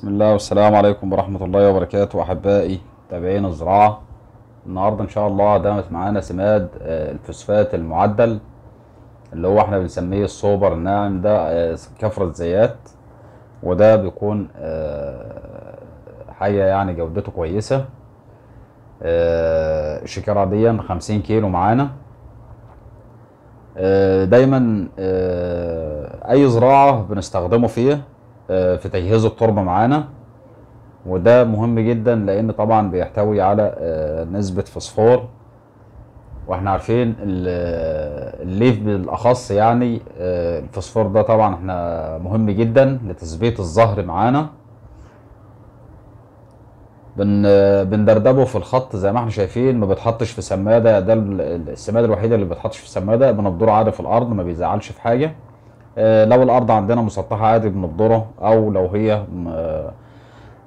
بسم الله والسلام عليكم ورحمة الله وبركاته أحبائي متابعين الزراعة. النهاردة إن شاء الله دامت معانا سماد آه، الفوسفات المعدل اللي هو إحنا بنسميه السوبر الناعم ده آه، كفرة زيات وده بيكون آه، حاجة يعني جودته كويسة آه، الشكارة دي خمسين كيلو معانا. آه، دايما آه، أي زراعة بنستخدمه فيها آه، في تجهيز التربة معانا. وده مهم جدا لأن طبعا بيحتوي على آه، نسبة فوسفور. وإحنا عارفين ال- الليف بالأخص يعني آه، الفوسفور ده طبعا إحنا مهم جدا لتثبيت الزهر معانا. بن بندردبه في الخط زي ما إحنا شايفين ما بيتحطش في سمادة. ده ال- السماد الوحيدة اللي بيتحطش في سمادة. بنبدره عادي في الأرض ما بيزعلش في حاجة. آه، لو الأرض عندنا مسطحة عادي بنبدره أو لو هي آه،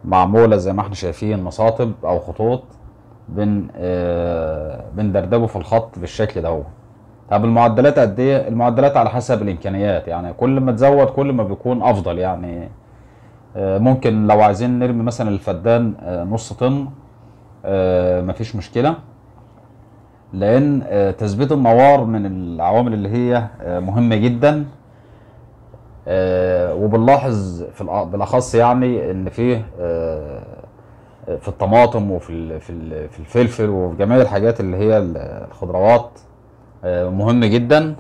معمولة زي ما إحنا شايفين مساطب أو خطوط بن آه، بندردبه في الخط بالشكل ده طب المعدلات قد إيه؟ المعدلات على حسب الإمكانيات. يعني كل ما تزود كل ما بيكون أفضل. يعني آه، ممكن لو عايزين نرمي مثلا الفدان آه، نص طن آه، مفيش مشكلة. لأن آه، تثبيت النوار من العوامل اللي هي آه، مهمة جدا. آه، وبنلاحظ في بالأخص يعني إن فيه آه، في الطماطم وفي في في الفلفل وفي جميع الحاجات اللي هي ال- الخضروات آه، مهم جدا.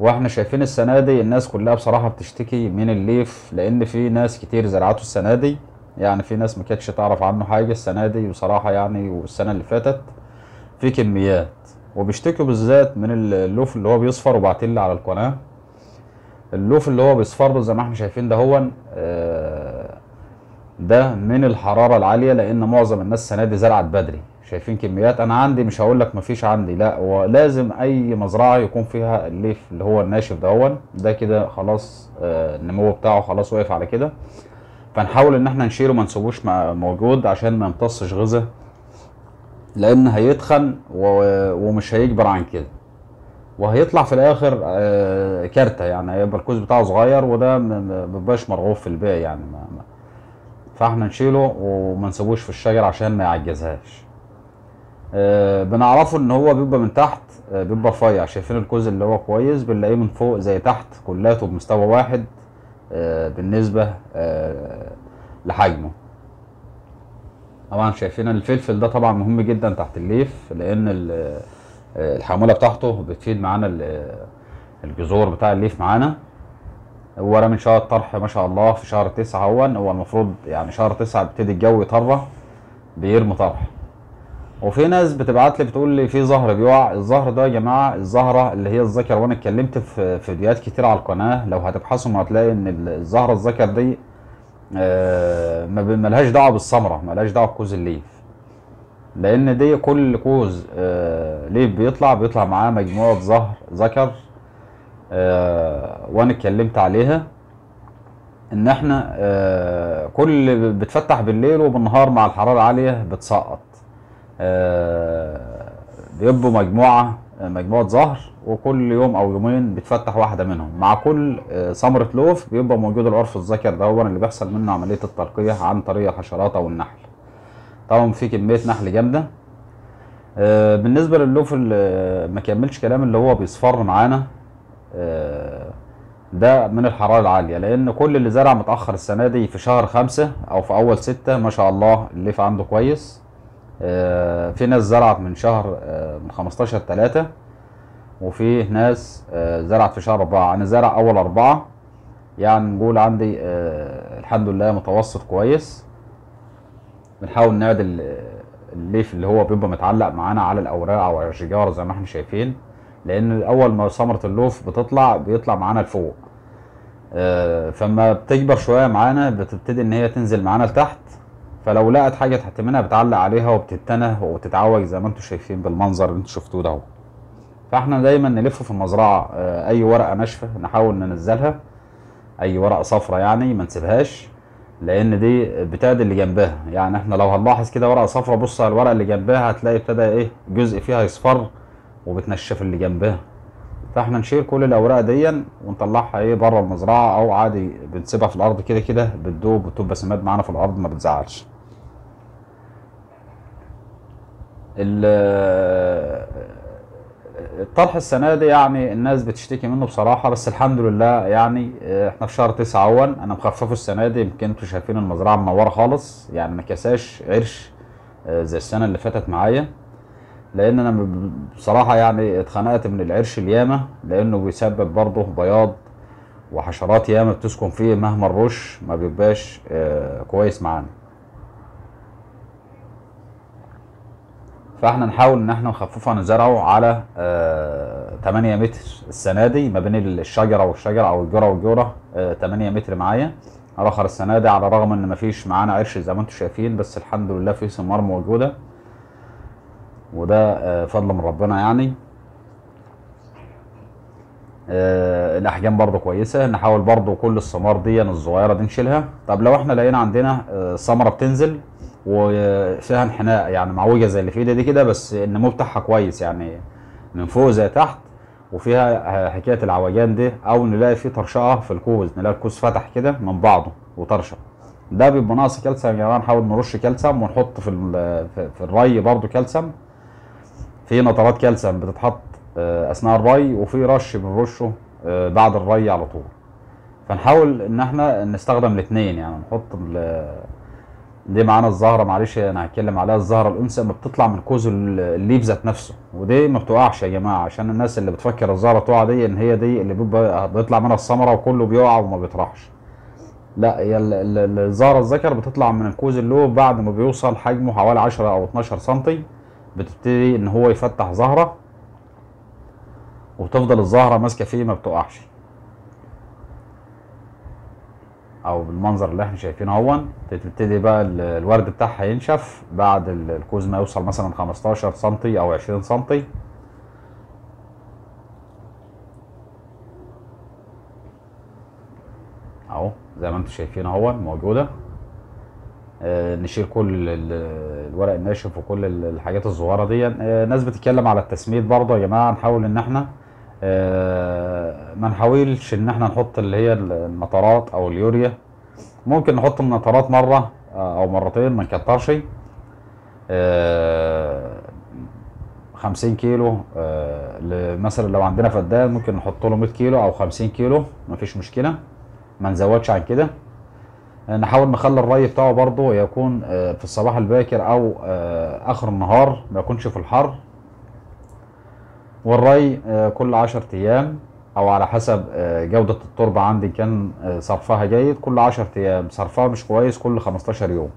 وإحنا شايفين السنة دي الناس كلها بصراحة بتشتكي من الليف لأن في ناس كتير زرعته السنة دي. يعني في ناس ما كانتش تعرف عنه حاجة السنة دي بصراحة يعني والسنة اللي فاتت في كميات. وبيشتكوا بالذات من اللوف اللي هو بيصفر وبعتين لي على القناة. اللوف اللي هو بيصفر زي ما إحنا شايفين ده هو آه، ده من الحرارة العالية لأن معظم الناس السنة دي زرعت بدري. شايفين كميات؟ أنا عندي مش هقول لك مفيش عندي لا هو لازم أي مزرعة يكون فيها الليف اللي هو الناشف ده هو. ده كده خلاص آه، النمو بتاعه خلاص وقف على كده. فنحاول إن إحنا نشيله ما نسيبوش موجود عشان ما يمتصش غذاء لأن هيتخن ومش هيكبر عن كده. وهيطلع في الآخر آه، كارته يعني. هيبقى الكوز بتاعه صغير وده مبيبقاش مرغوب في البيع يعني. ما ما فاحنا نشيله وما نسيبوش في الشجر عشان ما يعجزهاش. آه، بنعرفه إن هو بيبقى من تحت آه، بيبقى رفيع. شايفين الكوز اللي هو كويس بنلاقيه من فوق زي تحت كلاته بمستوى واحد بالنسبة آه، لحجمه. طبعا شايفين الفلفل ده طبعا مهم جدا تحت الليف لأن ال- الحمولة بتاعته بتفيد معانا ال- الجذور بتاع الليف معانا. هو رامي شهر طرح ما شاء الله في شهر تسعة هو هو المفروض يعني شهر تسعة بيبتدي الجو يطرى بيرمي طرح. وفي ناس بتبعت لي بتقول لي في زهر بيقع. الزهر ده يا جماعة الزهرة اللي هي الذكر وأنا اتكلمت في في فيديوهات كتير على القناة. لو هتبحثوا هتلاقي إن ال- الزهرة الذكر دي آه، ما ملهاش دعوة بالثمرة ملهاش دعوة بكوز الليف لأن دي كل كوز آه، ليف بيطلع؟ بيطلع معاه مجموعة زهر ذكر آه، وأنا اتكلمت عليها. إن إحنا آه، كل بتفتح بالليل وبالنهار مع الحرارة العاليه بتسقط. آه، بيبقوا مجموعة مجموعة زهر وكل يوم أو يومين بتفتح واحدة منهم. مع كل ثمرة لوف بيبقى موجود العرف الذكر ده هو اللي بيحصل منه عملية التلقيح عن طريق الحشرات أو النحل. طبعا في كمية نحل جامدة. آه، بالنسبة للوف ما كملش كلام اللي هو بيصفر معانا آه، ده من الحرارة العالية لأن كل اللي زرع متأخر السنة دي في شهر خمسة أو في أول ستة ما شاء الله الليف عنده كويس. آه، في ناس زرعت من شهر من 15 3 وفي ناس زرعت في شهر أربعة. أنا زرع أول أربعة يعني نقول عندي الحمد لله متوسط كويس. بنحاول نعدل الليف اللي هو بيبقى متعلق معانا على الأوراق أو على الشجار زي ما إحنا شايفين لأن أول ما ثمرة اللوف بتطلع بيطلع معانا لفوق. آه، فما بتكبر شوية معانا بتبتدي إن هي تنزل معانا لتحت. فلو لقت حاجة تحت منها بتعلق عليها وبتتنه وتتعوج زي ما أنتم شايفين بالمنظر اللي أنتم شفتوه ده فاحنا دايما نلف في المزرعة آه، أي ورقة ناشفة نحاول ننزلها. أي ورقة صفرة يعني ما نسيبهاش. لأن دي بتعدي اللي جنبها. يعني إحنا لو هنلاحظ كده ورقة صفرة بص على الورقة اللي جنبها هتلاقي ابتدى إيه جزء فيها يصفر وبتنشف اللي جنبها. فاحنا نشيل كل الأوراق دي ونطلعها إيه بره المزرعة أو عادي بنسيبها في الأرض كده كده بتدوب وتبقى سماد معانا في الأرض ما بتزعلش. الطرح السنة دي يعني الناس بتشتكي منه بصراحة بس الحمد لله يعني آه، إحنا في شهر تسعة أول أنا مخففه السنة دي يمكن أنتوا شايفين المزرعة منورة خالص يعني ما كساش عرش آه، زي السنة اللي فاتت معايا لأن أنا بصراحة يعني اتخنقت من العرش الياما لأنه بيسبب برضه بياض وحشرات ياما بتسكن فيه مهما الرش ما بيبقاش آه، كويس معانا. فاحنا نحاول ان إحنا نخففها نزرعه على آه 8 متر السنة دي ما بين الشجرة والشجرة أو الجرة والجرة آه 8 متر معايا. الآخر السنة دي على الرغم إن مفيش معانا عرش زي ما أنتم شايفين بس الحمد لله في ثمار موجودة. وده آه فضل من ربنا يعني. آه الأحجام برضو كويسة. نحاول برضو كل الثمار دي الصغيرة دي نشيلها. طب لو إحنا لقينا عندنا آه ثمرة بتنزل وفيها انحناء يعني معوجه زي اللي في ايدي دي كده بس النمو بتاعها كويس يعني. من فوق زي تحت وفيها حكاية العوجان دي أو نلاقي فيه طرشقة في الكوز نلاقي الكوز فتح كده من بعضه وطرشق ده بيبقى ناقص كالسيوم يا جماعة نحاول نرش كالسيوم ونحط في في الري برضو كالسيوم. في نطرات كالسيوم بتتحط آه، أثناء الري وفي رش بنرشه آه، بعد الري على طول. فنحاول إن إحنا نستخدم الاثنين يعني نحط دي معانا الزهرة؟ معلش أنا هتكلم عليها. الزهرة الأنثى ما بتطلع من كوز ال- الليف ذات نفسه ودي ما بتقعش يا جماعة عشان الناس اللي بتفكر الزهرة تقع دي إن هي دي اللي بيطلع منها الثمرة وكله بيقع وما بيطرحش. لا هي ال- ال- الزهرة الذكر بتطلع من الكوز اللوف بعد ما بيوصل حجمه حوالي 10 أو 12 سنتي بتبتدي إن هو يفتح زهرة وتفضل الزهرة ماسكة فيه ما بتقعش. أو بالمنظر اللي إحنا شايفينه اهون تبتدي بقى ال- الورد بتاعها ينشف بعد ال- الكوز ما يوصل مثلا 15 سنتي أو 20 سنتي. أهو زي ما أنتم شايفين اهو موجودة. آه، نشيل كل ال- الورق الناشف وكل ال- الحاجات الصغيرة دي آه، ناس بتتكلم على التسميد برضه يا جماعة. نحاول إن إحنا ما نحاولش إن إحنا نحط اللي هي النطرات أو اليوريا. ممكن نحط النطرات مرة آه، أو مرتين ما نكترش. آه، 50 كيلو آه، ل- مثلا لو عندنا فدان ممكن نحط له 100 كيلو أو 50 كيلو مفيش مشكلة. ما نزودش عن كده. نحاول نخلي الري بتاعه برضه يكون آه، في الصباح الباكر أو آه، آخر النهار ما يكونش في الحر. والري آه، كل 10 أيام أو على حسب آه، جودة التربة عندي كان آه، صرفها جيد كل 10 أيام. صرفها مش كويس كل 15 يوم.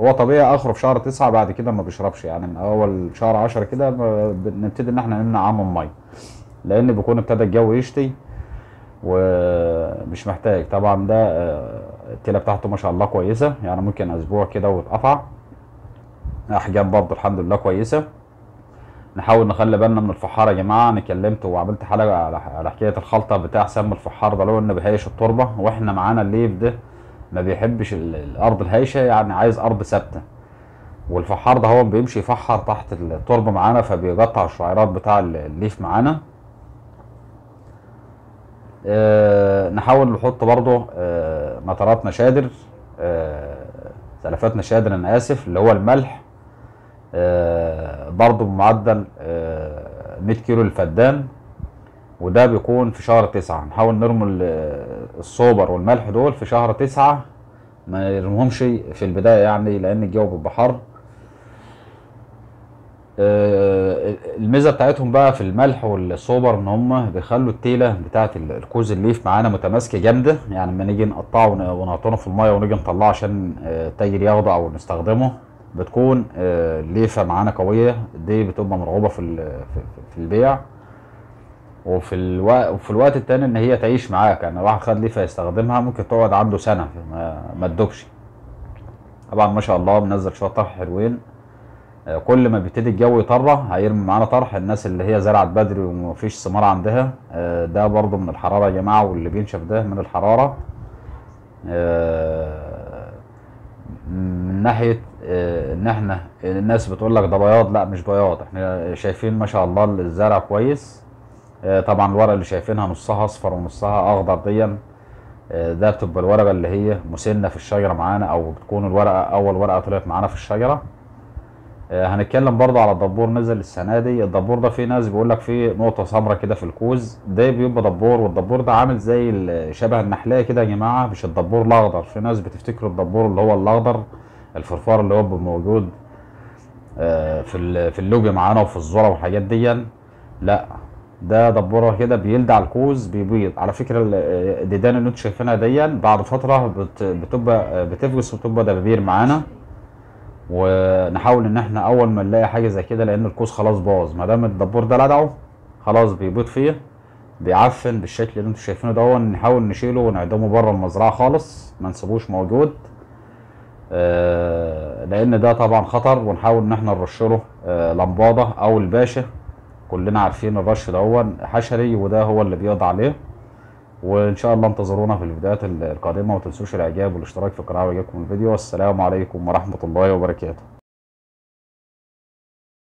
هو طبيعي اخره في شهر تسعة بعد كده ما بيشربش. يعني من أول شهر عشرة كده ما بنبتدي إن إحنا نمنع عنه المية لأن بيكون ابتدى الجو يشتي ومش محتاج. طبعا ده التيلة بتاعته ما شاء الله كويسة. يعني ممكن أسبوع كده وتقطع أحجام برضه الحمد لله كويسة. نحاول نخلي بالنا من الفحار يا جماعة أنا كلمت وعملت حلقة على حكاية الخلطة بتاع سم الفحار ده لو إنه بيهيش التربة وإحنا معانا الليف ده ما بيحبش ال- الأرض الهايشة يعني عايز أرض ثابتة. والفحار ده هو بيمشي يفحر تحت التربة معانا فبيقطع الشعيرات بتاع ال- الليف معانا. آه، نحاول نحط برضه آه، نترات نشادر آه، سلفات نشادر أنا آسف اللي هو الملح. آه، برضه بمعدل آه، 100 كيلو للفدان وده بيكون في شهر تسعة. نحاول نرمي ال- الصوبر والملح دول في شهر تسعة. ما يرمهمش في البداية يعني لأن الجو بيبقى حر. آه، الميزة بتاعتهم بقى في الملح والصوبر إن هم بيخلوا التيلة بتاعت ال- الكوز الليف معانا متماسكة جامدة. يعني لما نيجي نقطعه ون- ونعطونه في المية ونيجي نطلعه عشان آه، التاجر ياخده أو نستخدمه. بتكون آه، الليفه معانا قوية دي بتبقى مرغوبه في في البيع. وفي الوقت وفي الوقت التاني إن هي تعيش معاك يعني واحد خد ليفة يستخدمها ممكن تقعد عنده سنة ما, تدوبش. طبعا ما شاء الله منزل شوية طرح حلوين. آه، كل ما بيبتدي الجو يطرى هيرمي معانا طرح. الناس اللي هي زرعت بدري ومفيش ثمار عندها آه، ده برضو من الحرارة يا جماعة واللي بينشف ده من الحرارة. آه، من ناحية آه، ان إحنا الناس بتقول لك ده بياض لا مش بياض. إحنا شايفين ما شاء الله الزرع كويس. آه، طبعا الورقه اللي شايفينها نصها أصفر ونصها أخضر دي. آه، ده بتبقى الورقة اللي هي مسنة في الشجرة معانا أو بتكون الورقة أول ورقة طلعت معانا في الشجرة. هنتكلم برضه على الدبور نزل السنة دي. الدبور ده في ناس بيقول لك فيه نقطة سمراء كده في الكوز. ده بيبقى دبور والدبور ده عامل زي شبه النحلة كده يا جماعة مش الدبور الأخضر. في ناس بتفتكر الدبور اللي هو الأخضر. الفرفار اللي هو موجود آه، في في اللوبيا معانا وفي الذره والحاجات دي لا ده دبورة كده بيلدع الكوز بيبيض. على فكرة ال- الديدان اللي أنتوا شايفينها دي بعد فترة بت- بتبقى بتفقس وبتبقى دبابير معانا. ونحاول إن إحنا أول ما نلاقي حاجة زي كده لأن الكوز خلاص باظ. ما دام الدبور ده لدعه خلاص بيبيض فيه بيعفن بالشكل اللي أنتوا شايفينه ده نحاول نشيله ونعدمه بره المزرعة خالص ما نسيبوش موجود. آه، لأن ده طبعا خطر ونحاول إن إحنا نرشله آه، لمباده أو الباشا. كلنا عارفين الرش ده حشري وده هو اللي بيقضي عليه. وإن شاء الله انتظرونا في الفيديوهات القادمة وما تنسوش الإعجاب والاشتراك في القناة ويعجبكم الفيديو. والسلام عليكم ورحمة الله وبركاته.